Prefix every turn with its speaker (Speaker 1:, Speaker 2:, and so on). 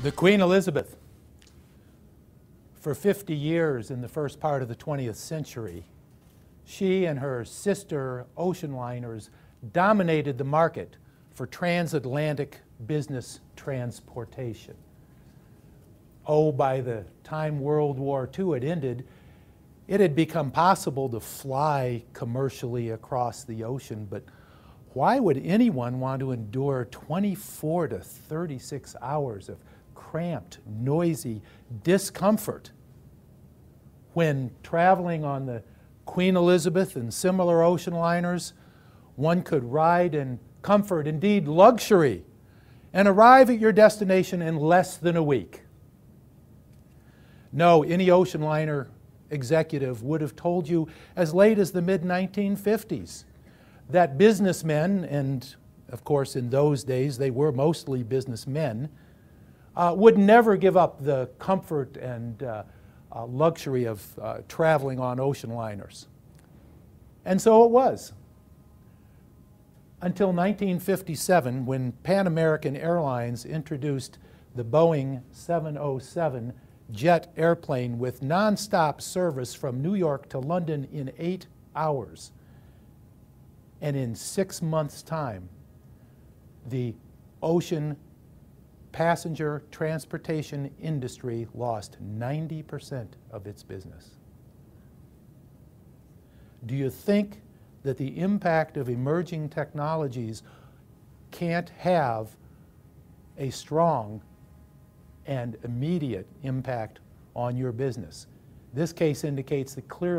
Speaker 1: The Queen Elizabeth, for 50 years in the first part of the 20th century, she and her sister ocean liners dominated the market for transatlantic business transportation. Oh, by the time World War II had ended, it had become possible to fly commercially across the ocean, but why would anyone want to endure 24 to 36 hours of cramped, noisy discomfort when traveling on the Queen Elizabeth and similar ocean liners? One could ride in comfort, indeed luxury, and arrive at your destination in less than a week. No, any ocean liner executive would have told you as late as the mid 1950s that businessmen, and of course in those days they were mostly businessmen, uh, would never give up the comfort and uh, uh, luxury of uh, traveling on ocean liners. And so it was. Until 1957, when Pan American Airlines introduced the Boeing 707 jet airplane with nonstop service from New York to London in eight hours. And in six months' time, the ocean passenger transportation industry lost 90% of its business. Do you think that the impact of emerging technologies can't have a strong and immediate impact on your business. This case indicates that clearly